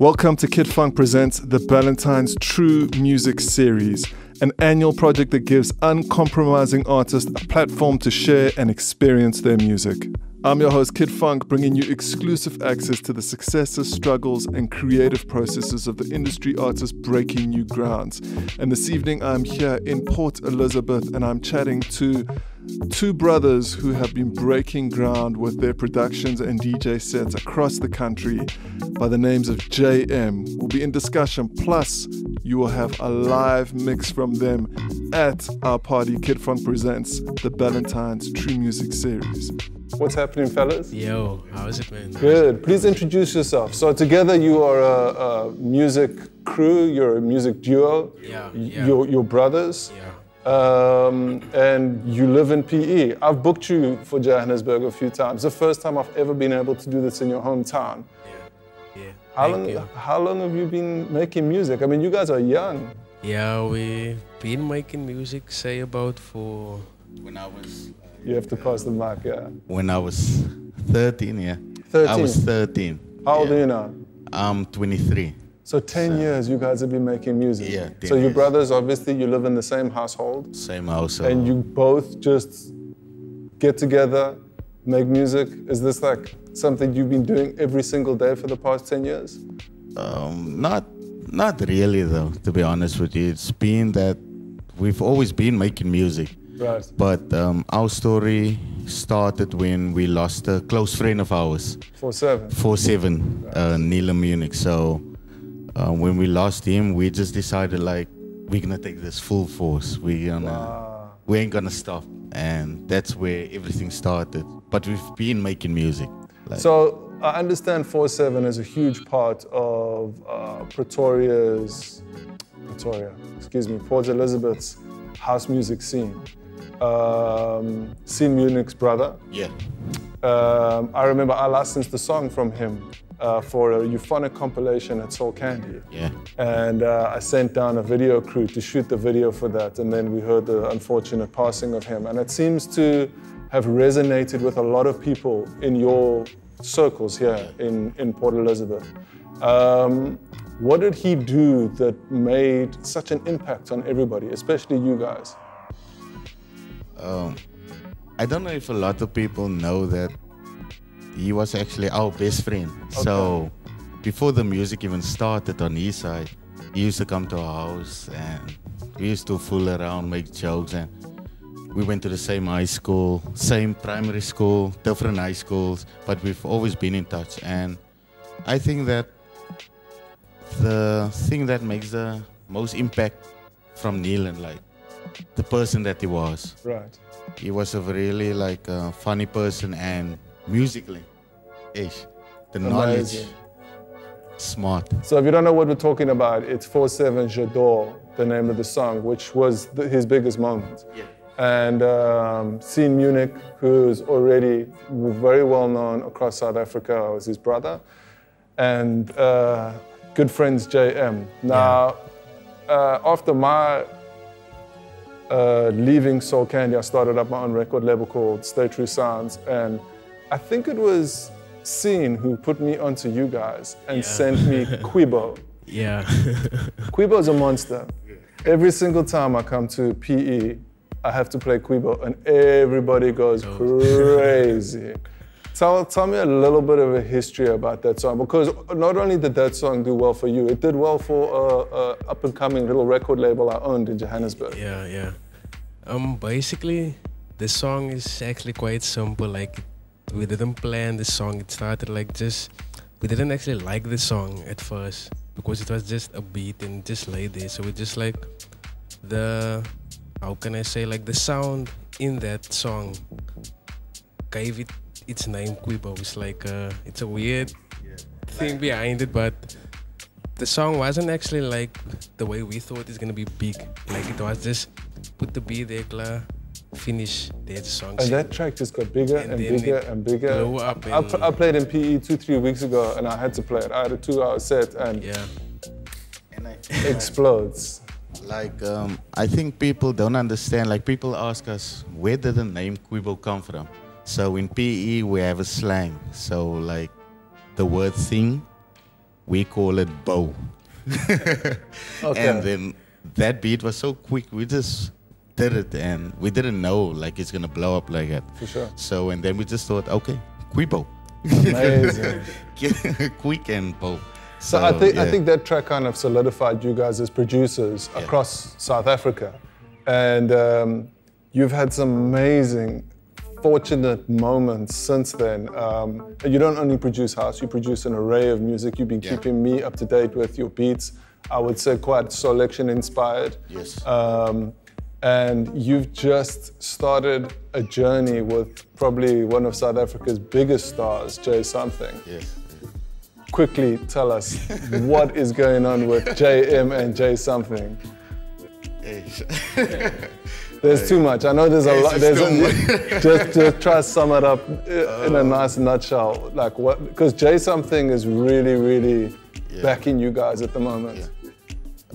Welcome to Kid Fonque Presents the Ballantine's True Music Series, an annual project that gives uncompromising artists a platform to share and experience their music. I'm your host, Kid Fonque, bringing you exclusive access to the successes, struggles, and creative processes of the industry artists breaking new grounds. And this evening, I'm here in Port Elizabeth and I'm chatting to two brothers who have been breaking ground with their productions and DJ sets across the country by the names of JayEm. We'll be in discussion, plus, you will have a live mix from them at our party, Kid Fonque Presents the Ballantine's True Music Series. What's happening, fellas? Yo, how's it, man? Good. Please introduce yourself. So, together you are a, a music crew, you're a music duo. Yeah, yeah. You're, you're brothers. Yeah. Um, and you live in PE. I've booked you for Johannesburg a few times. The first time I've ever been able to do this in your hometown. Yeah. Yeah. How long? you. How long have you been making music? I mean, you guys are young. Yeah, we've been making music, say about for When I was You have to pass the mic. Yeah. when I was 13, yeah. 13. I was 13. How old yeah. are you now? I'm 23. So 10 years you guys have been making music. Yeah, So your years. brothers, obviously, you live in the same household, Same house. and you both just get together, make music. Is this like something you've been doing every single day for the past 10 years? um, not not really though, to be honest with you. It's been that we've always been making music. Right. But um, our story started when we lost a close friend of ours, For seven. 4-7, uh, Neil Munich. So uh, when we lost him, we just decided like, we're gonna take this full force. We gonna Wow. we ain't gonna stop and that's where everything started but we've been making music like, So I understand 4-7 is a huge part of uh, Pretoria's, Pretoria, excuse me, Port Elizabeth's house music scene. Um, Munich's brother. yeah Um, I remember I licensed the song from him uh, for a euphonic compilation at Soul Candy. yeah And uh, I sent down a video crew to shoot the video for that. And then we heard the unfortunate passing of him. And it seems to have resonated with a lot of people in your circles here in, in Port Elizabeth. Um, what did he do that made such an impact on everybody, especially you guys? um, i don't know if a lot of people know that he was actually our best friend so before the music even started on his side he used to come to our house and we used to fool around make jokes and we went to the same high school same primary school different high schools but we've always been in touch and i think that the thing that makes the most impact from Neil and like the person that he was. Right. He was a really like a funny person and musically, ish, the knowledge, Amazing. smart. So if you don't know what we're talking about, it's 4-7 J'adore, the name of the song, which was the, his biggest moment. Yeah. And um, Scene Munich, who's already very well known across South Africa, was his brother. And uh, good friends JayEm. Now, uh, after my uh, leaving Soul Candy, I started up my own record label called Stay True Sounds. And I think it was Scene who put me onto you guys and Yeah. sent me Quibo. yeah. Quibo's a monster. Every single time I come to PE, I have to play Quibo, and everybody goes crazy. Tell, tell me a little bit of a history about that song, because not only did that song do well for you, it did well for a, a up and coming little record label I owned in Johannesburg. yeah, yeah. Um basically the song is actually quite simple. Like we didn't plan the song. It started like just we didn't actually like the song at first because it was just a beat and just lay there. So we just like the how can I say like the sound in that song gave it its name Quibo. It's like uh it's a weird thing behind it, but the song wasn't actually like the way we thought it's gonna be big. Like it was just put the beat there, klar, finish, there's the song. And that track just got bigger and, And bigger and bigger. blew up I, pl- I played in PE two, three weeks ago, and I had to play it. I had a two-hour set, and yeah, And I, it explodes. like um, I think people don't understand. Like people ask us, where did the name Quibo come from? So in PE we have a slang. So like the word thing we call it bow. Okay. And then that beat was so quick, we just did it and we didn't know like it's gonna blow up like that. For sure. So and then we just thought, okay, quibo. Amazing. quick and bow. So I think I think that track kind of solidified you guys as producers Yeah. across South Africa, and um, you've had some amazing, fortunate moments since then. Um, you don't only produce house; you produce an array of music. You've been Yeah. keeping me up to date with your beats. I would say quite selection inspired. Yes. Um, and you've just started a journey with probably one of South Africa's biggest stars, J'Something Yes. quickly tell us what is going on with JayEm and J'Something. There's too much. I know there's a lot. There's a, just just try to sum it up in a nice nutshell. Like what? Because J'Something is really really Yeah. backing you guys at the moment.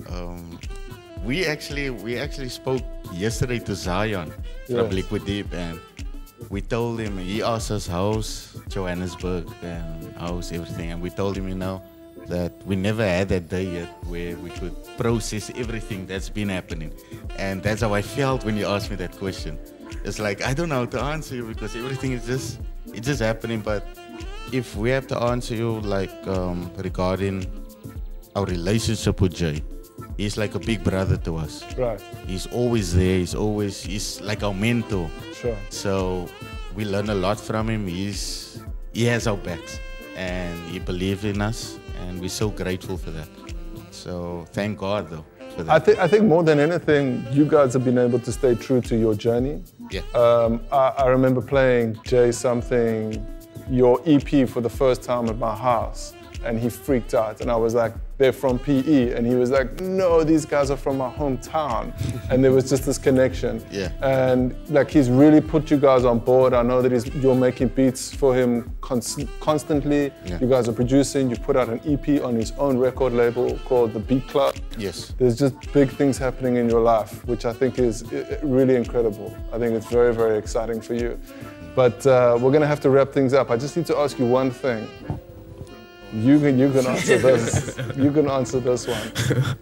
um, we actually we actually spoke yesterday to Zion from Yes. Liquideep, and we told him he asked us how's Johannesburg and how's everything, and we told him, you know, that we never had that day yet where we could process everything that's been happening, and that's how I felt when you asked me that question. It's like I don't know how to answer you because everything is just it's just happening, but if we have to answer you like um, regarding our relationship with Jay, he's like a big brother to us. Right. He's always there. He's always he's like our mentor. Sure. So we learn a lot from him. He's he has our backs, and he believed in us, and we're so grateful for that. So thank God though for I think I think more than anything, you guys have been able to stay true to your journey. yeah. Um, I, I remember playing J'Something, your EP for the first time at my house, and he freaked out. And I was like, they're from PE. And he was like, no, these guys are from my hometown. and there was just this connection. Yeah. And like, he's really put you guys on board. I know that he's, you're making beats for him cons- constantly. Yeah. You guys are producing. You put out an EP on his own record label called The Beat Club yes. there's just big things happening in your life, which I think is really incredible. I think it's very, very exciting for you. But uh, we're going to have to wrap things up. I just need to ask you one thing. You can, you can answer this. You can answer this one.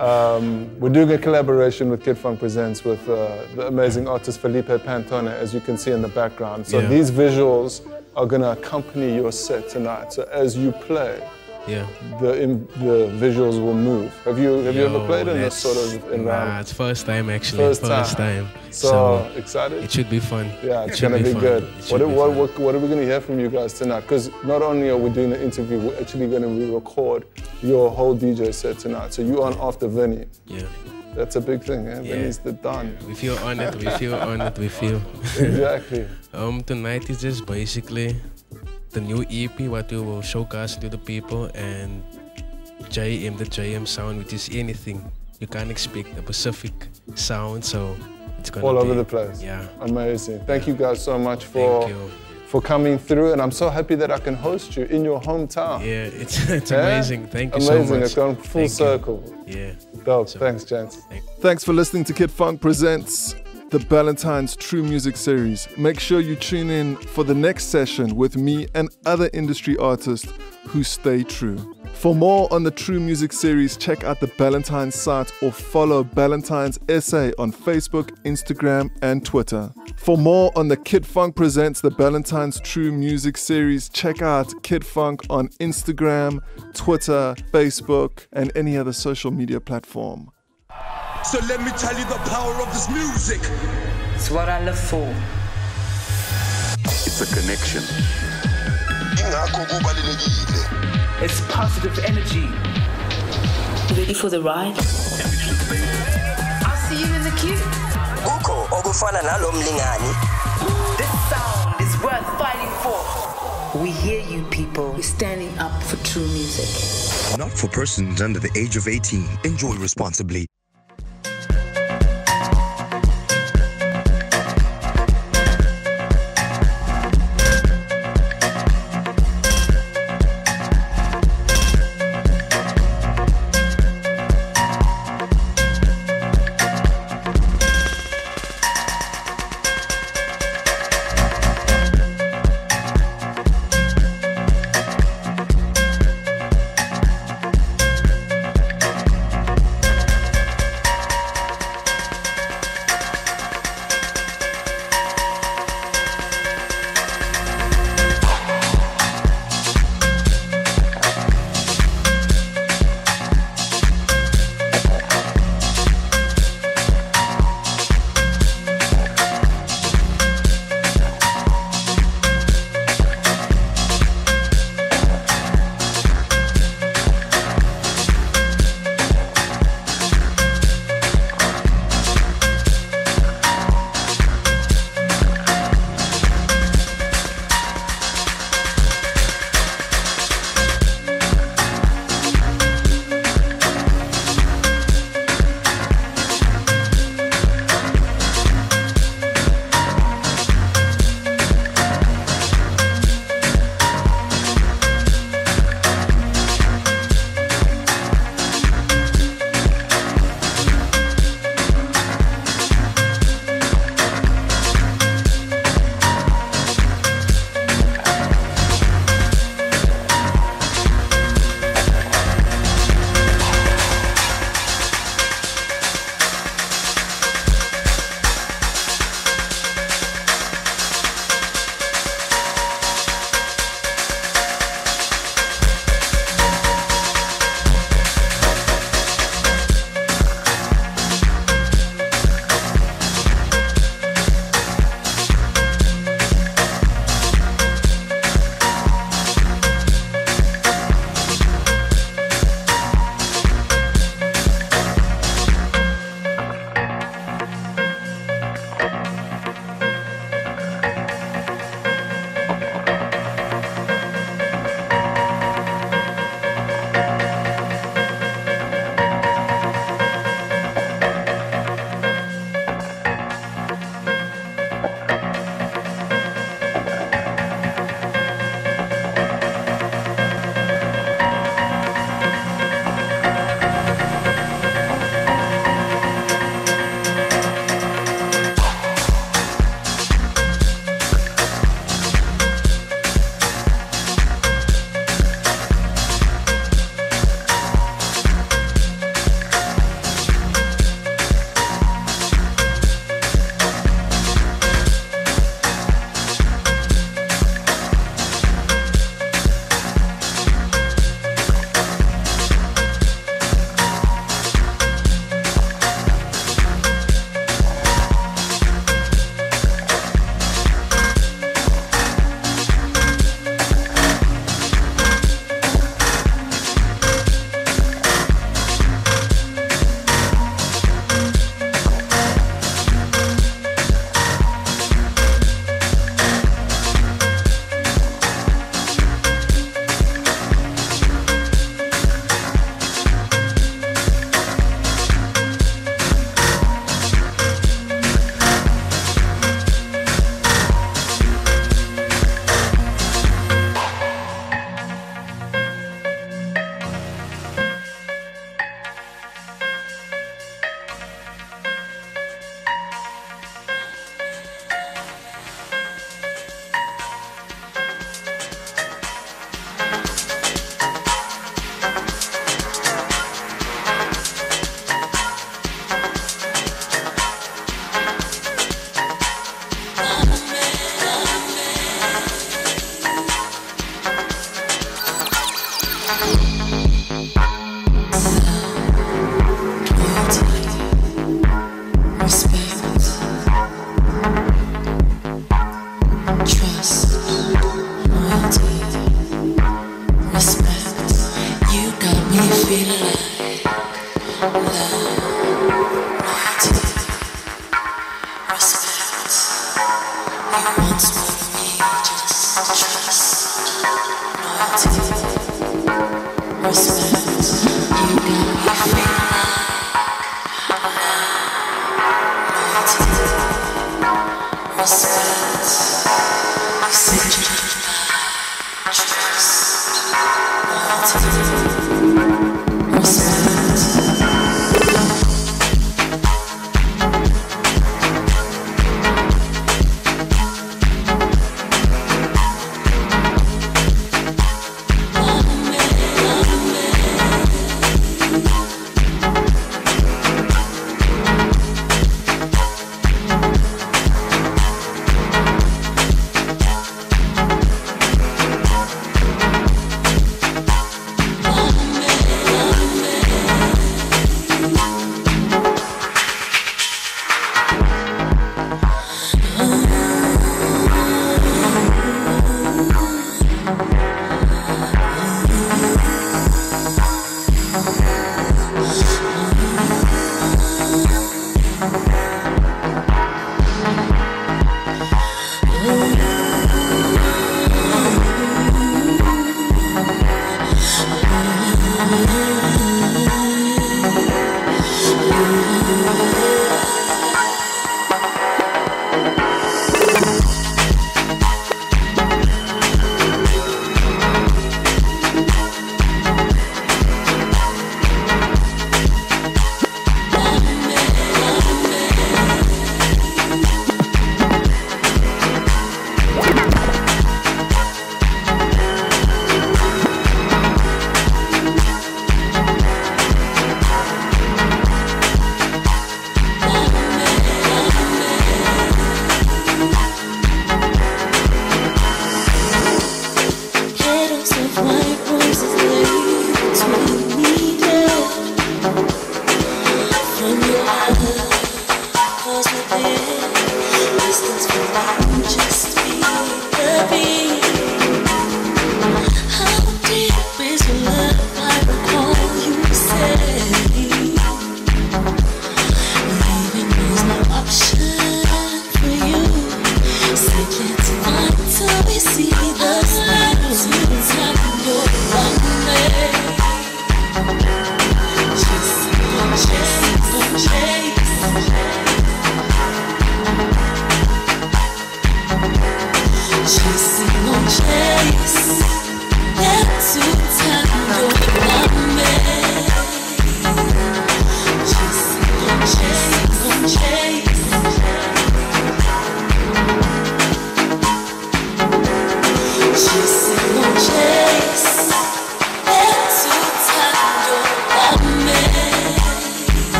Um, we're doing a collaboration with Kid Fonque Presents with uh, the amazing artist Felipe Pantone, as you can see in the background. So Yeah. these visuals are going to accompany your set tonight. So as you play, Yeah. the im- the visuals will move. Have you have you ever played in this sort of Nah, environment? it's first time actually. First First, time. time. So, excited? it should be fun. yeah, it's should gonna be, fun. good. It What, be what, what, what are we gonna hear from you guys tonight? Because not only are we doing the interview, we're actually gonna re-record your whole DJ set tonight. So you are on after Vinny. Yeah. That's a big thing. Eh? Yeah. Vinny's the done. We feel honored. We feel honored. We feel. exactly. Um, tonight is just basically the new EP what we will showcase to the people and JayEm, the JayEm sound, which is anything. You can't expect a Pacific sound, so it's gonna be All be, over the place. Yeah. Amazing. Thank you guys so much for Thank you. for coming through, and I'm so happy that I can host you in your hometown. Yeah, it's it's Yeah? amazing. Thank you Amazing. so much. It's gone full Thank you. circle. Yeah. Dope. So- Thanks, gents. Thanks for listening to Kid Fonque Presents the Ballantine's True Music Series. Make sure you tune in for the next session with me and other industry artists who stay true. For more on the True Music Series, check out the Ballantine's site or follow Ballantine's SA on Facebook, Instagram, and Twitter. For more on the Kid Fonque Presents the Ballantine's True Music Series, check out Kid Fonque on Instagram, Twitter, Facebook, and any other social media platform. So let me tell you the power of this music. It's what I live for. It's a connection. It's positive energy. Ready for the ride? I'll see you in the queue. kukho okufana nalo mlingani This sound is worth fighting for. We hear you, people. We're standing up for true music. Not for persons under the age of 18. Enjoy responsibly.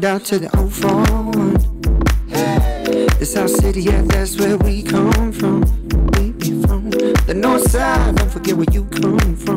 down to the 041. Hey. This our City, yeah, that's where we come from. We be from the North Side. Don't forget where you come from.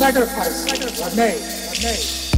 Sacrifices were made. Made.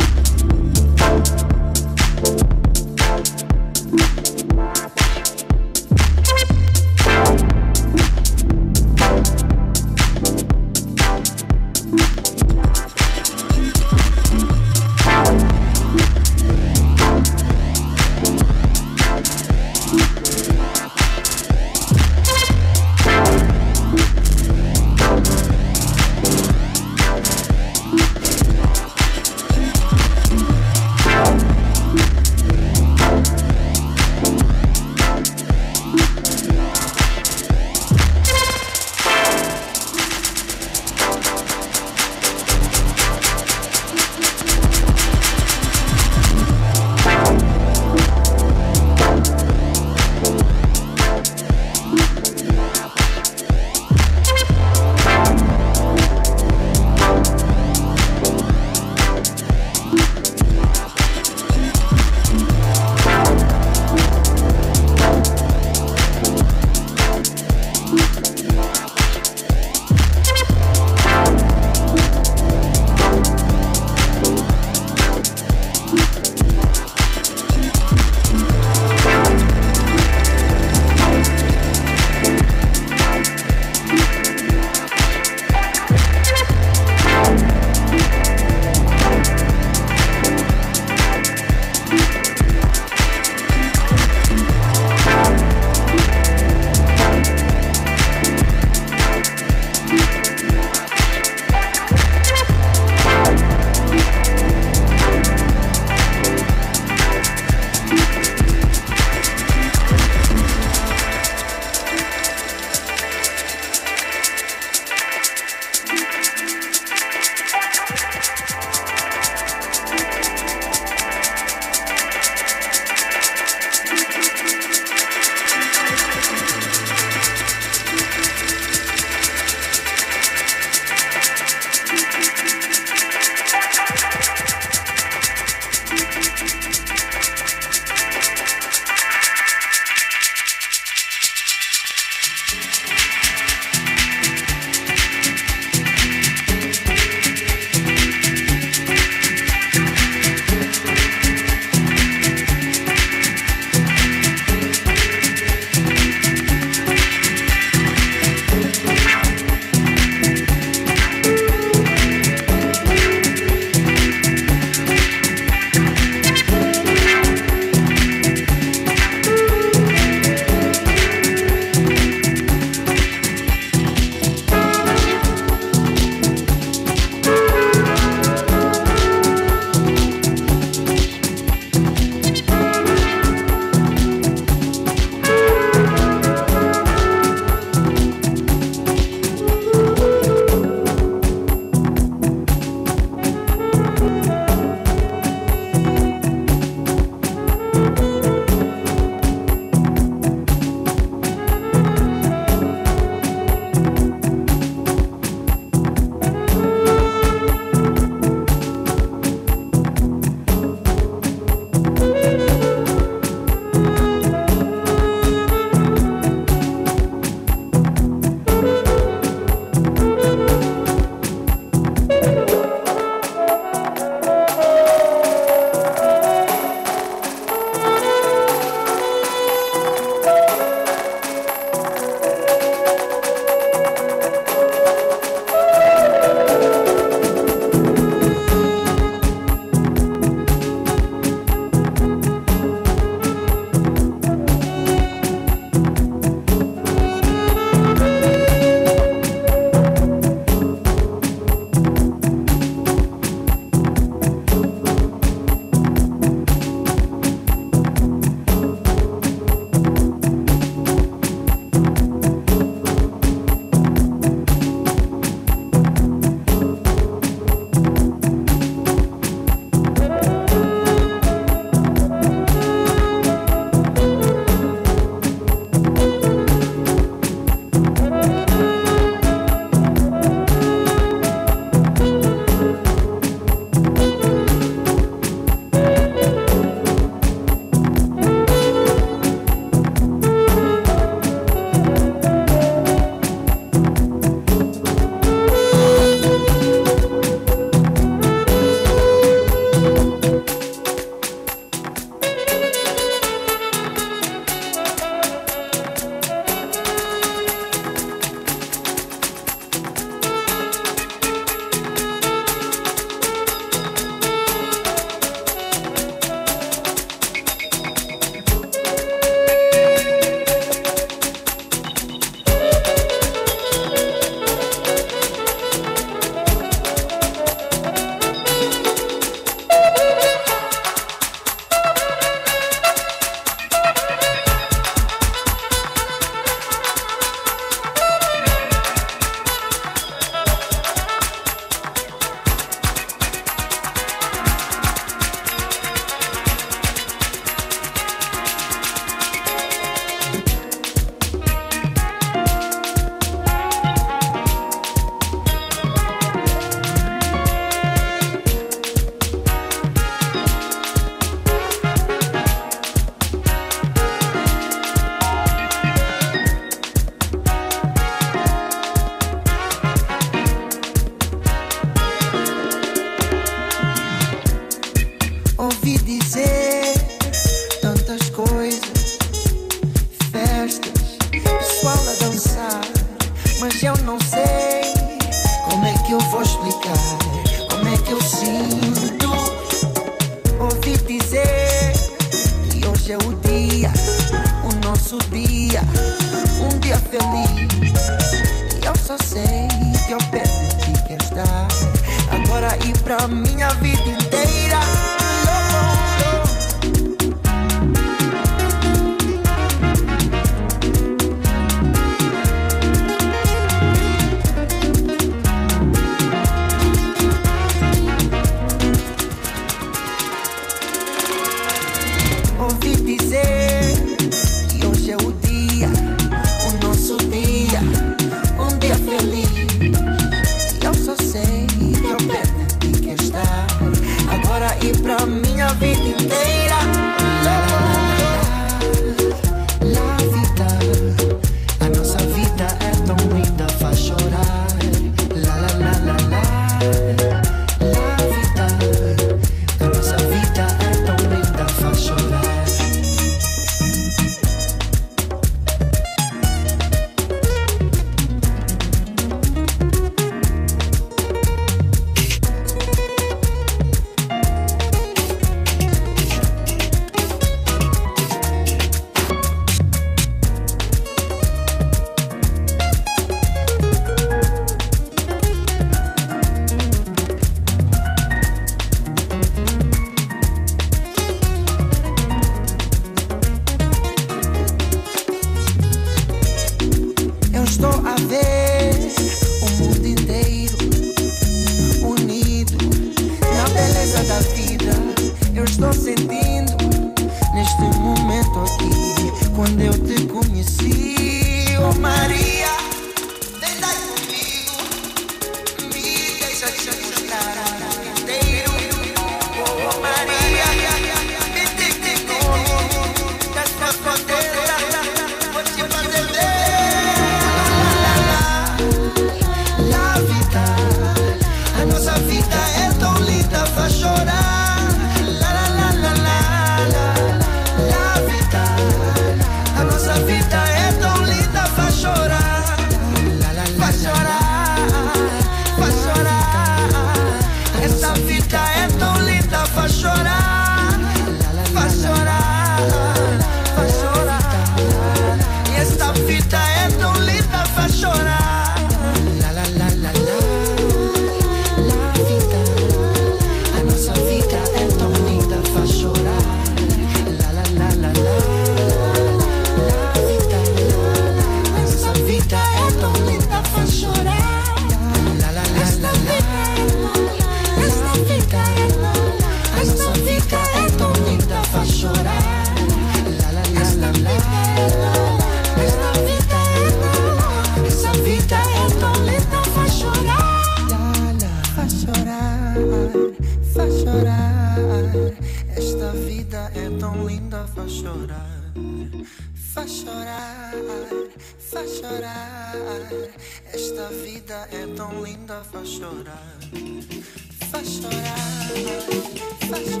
Faz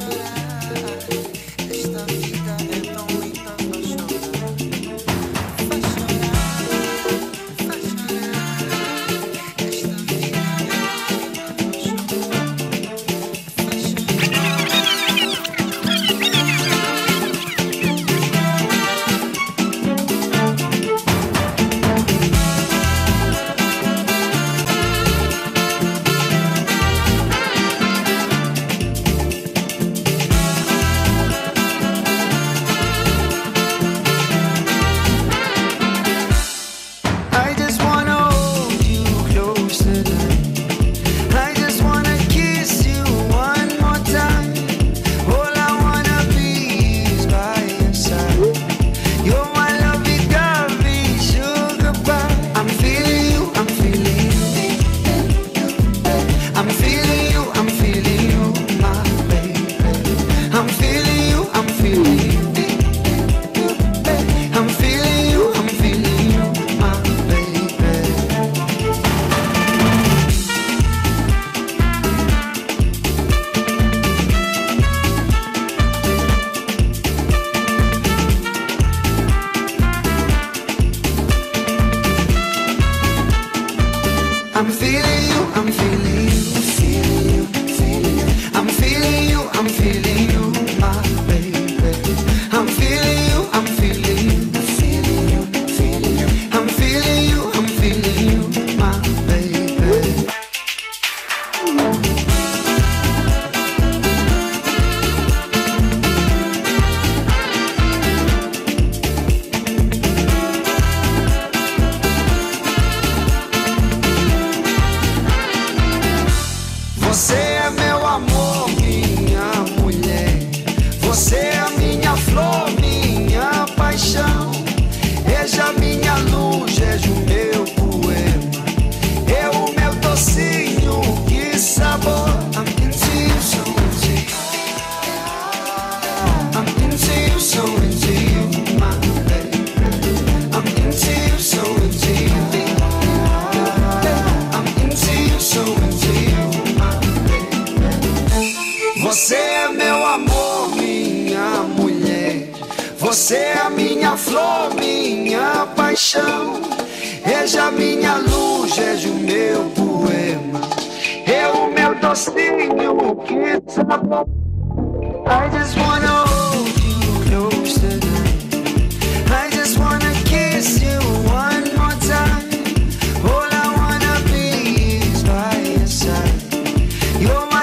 You're my